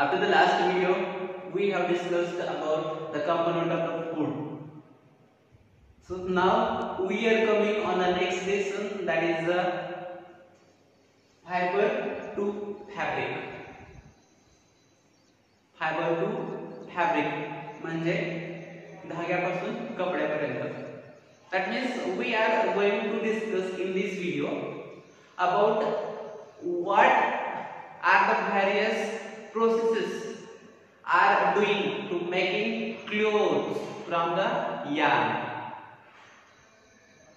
After the last video, we have discussed about the component of the food. So now we are coming on the next lesson that is the fiber to fabric. Fiber to fabric म्हणजे धाग्यापासून कपड्यापर्यंत that means we are going to discuss in this video about what are the various processes are doing to making clothes from the yarn.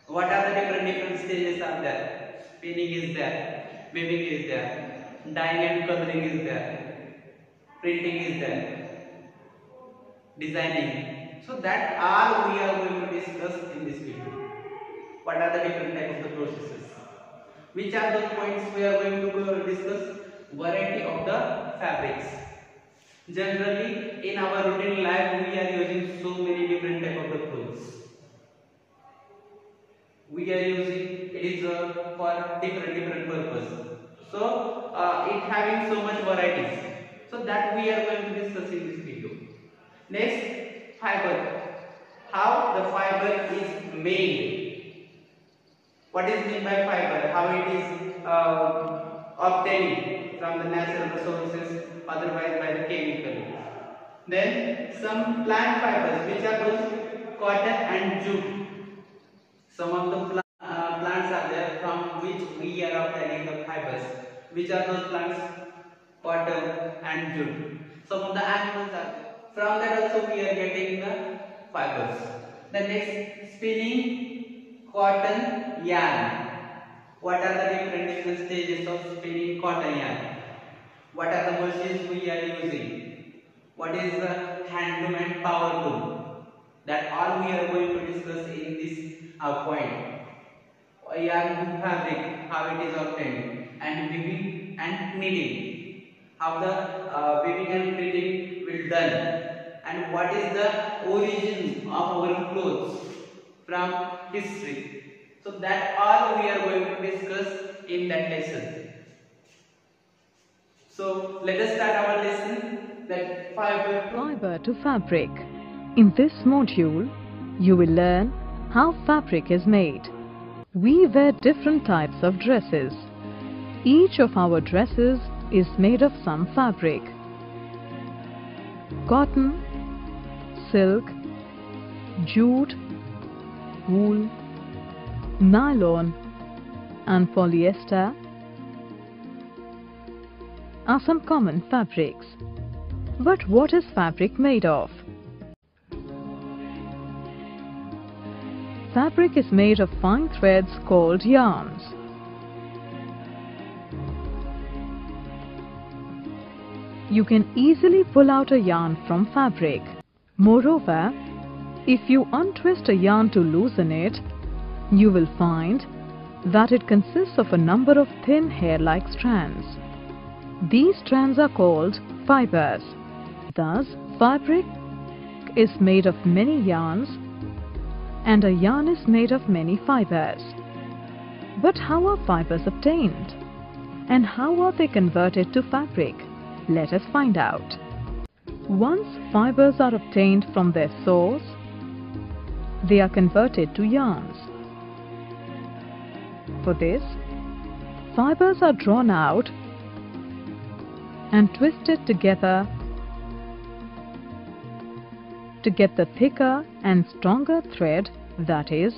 What are the different different stages are there? Spinning is there weaving is there dyeing and coloring is there printing is there designing. So that all we are going to discuss in this video. What are the different types of the processes? Which are the points we are going to discuss? Variety of the fabrics. Generally in our routine life we are using so many different type of the clothes. We are using it is uh, for different different purpose. So uh, it having so much varieties. So that we are going to discuss in this video. Next fiber. How the fiber is made. What is meant by fiber? How it is uh, obtained from the natural resources otherwise by the chemical. Then some plant fibers which are those cotton and jute. Some of the uh, plants are there from which we are obtaining the fibers which are those plants cotton and jute. Some of the animals are there. From that also we are getting the fibers. The next spinning cotton yarn. What are the different stages of spinning cotton yarn what are the machines we are using? What is the handloom and power loom that all we are going to discuss in this uh, point. Yarn fabric how it is obtained and weaving and knitting. How the uh, weaving and knitting will done. And what is the origin of our clothes from history. So that all we are going to discuss in that lesson so let us start our lesson that fiber to Fiber to fabric. In this module, you will learn how fabric is made. We wear different types of dresses. Each of our dresses is made of some fabric. Cotton, silk, jute, wool, nylon and polyester are some common fabrics. But what is fabric made of? Fabric is made of fine threads called yarns. You can easily pull out a yarn from fabric. Moreover, if you untwist a yarn to loosen it, you will find that it consists of a number of thin hair-like strands. These strands are called fibers. Thus, fabric is made of many yarns and a yarn is made of many fibers. But how are fibers obtained? And how are they converted to fabric? Let us find out. Once fibers are obtained from their source, they are converted to yarns. For this, fibers are drawn out and twist it together to get the thicker and stronger thread that is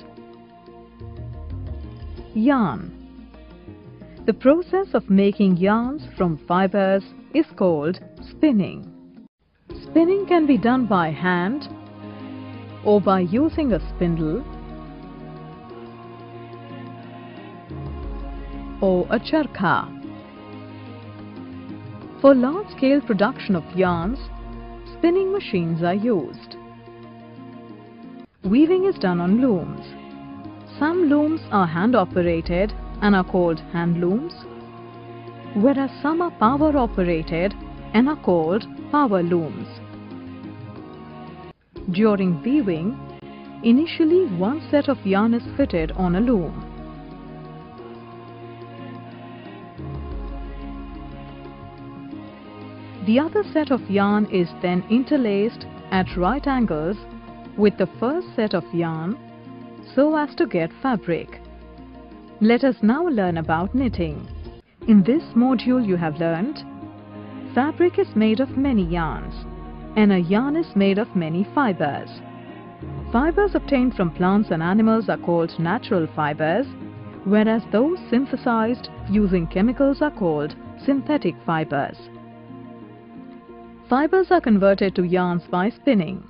yarn. The process of making yarns from fibers is called spinning. Spinning can be done by hand or by using a spindle or a charkha. For large-scale production of yarns, spinning machines are used. Weaving is done on looms. Some looms are hand-operated and are called hand looms, whereas some are power-operated and are called power looms. During weaving, initially one set of yarn is fitted on a loom. The other set of yarn is then interlaced at right angles with the first set of yarn so as to get fabric. Let us now learn about knitting. In this module you have learned fabric is made of many yarns and a yarn is made of many fibers. Fibers obtained from plants and animals are called natural fibers whereas those synthesized using chemicals are called synthetic fibers. Fibers are converted to yarns by spinning.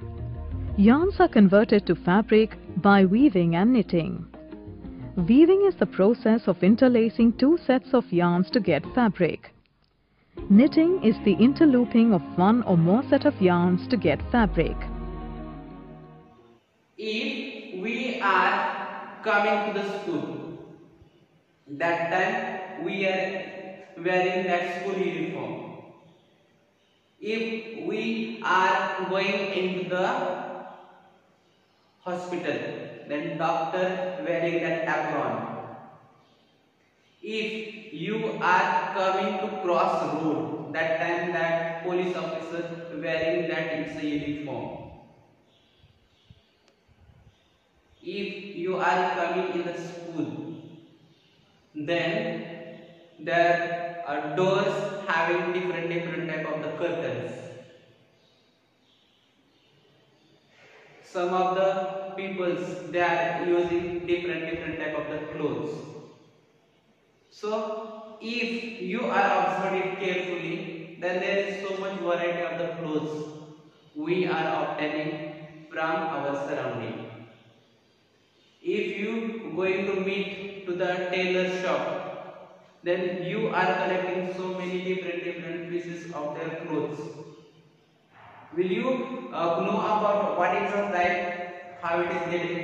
Yarns are converted to fabric by weaving and knitting. Weaving is the process of interlacing two sets of yarns to get fabric. Knitting is the interlooping of one or more set of yarns to get fabric. If we are coming to the school, that time we are wearing that school uniform. If we are going into the hospital, then doctor wearing that apron. If you are coming to cross road, that time that police officer wearing that it's a uniform. If you are coming in the school, then there are doors having different different type of curtains. Some of the peoples they are using different different type of the clothes. So if you are observing it carefully, then there is so much variety of the clothes we are obtaining from our surrounding. If you going to meet to the tailor shop, then you are collecting so many different different pieces of their clothes. Will you uh, know about what is the type, how it is getting?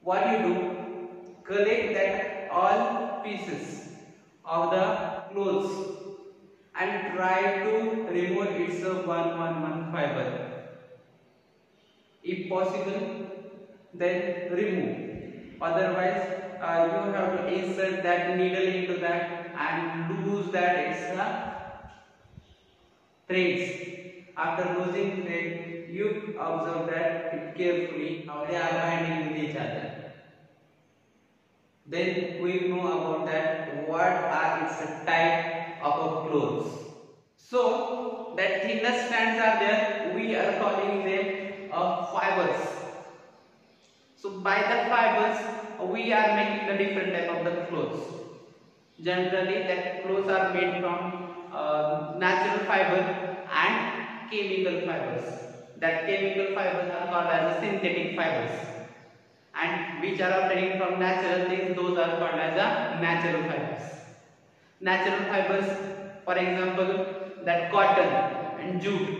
What you do? Collect that all pieces of the clothes and try to remove its one one one fiber. If possible, then remove. Otherwise, uh, you have to insert that needle into that and lose that extra threads. After losing thread, you observe that it carefully how they are binding with each other. Then we know about that what are its type of clothes. So that thinner strands are there, we are calling them uh, fibers. So by the fibers, we are making the different type of the clothes. Generally, that clothes are made from uh, natural fiber and chemical fibers. That chemical fibers are called as synthetic fibers. And which are obtained from natural things, those are called as a natural fibers. Natural fibers, for example, that cotton and jute.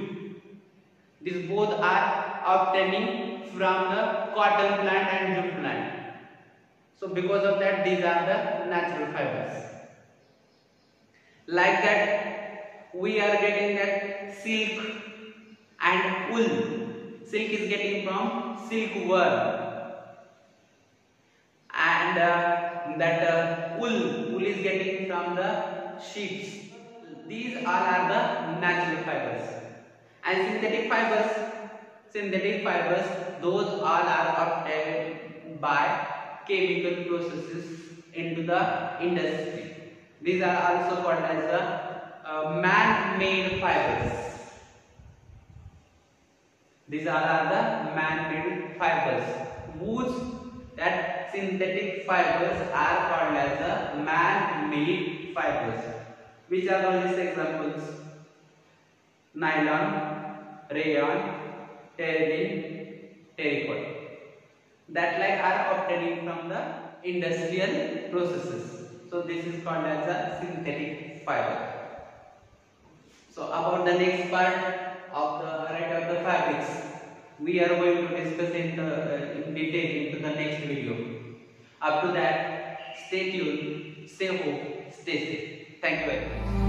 These both are obtaining from the cotton plant and jute plant. So because of that, these are the natural fibers. Like that, we are getting that silk and wool. Silk is getting from silkworm. And uh, that uh, wool, wool is getting from the sheep. These all are the natural fibers. And synthetic fibers, synthetic fibers, those all are obtained by chemical processes into the industry. These are also called as the uh, man-made fibers. These are the man-made fibers. Whose that synthetic fibers are called as the man-made fibers. Which are all these examples? Nylon, rayon, terylene, terrycot. That like are obtained from the industrial processes. So this is called as a synthetic fiber. So about the next part of the right of the fabrics, we are going to discuss in, the, uh, in detail into the next video. Up to that, stay tuned, stay home, stay safe. Thank you very much.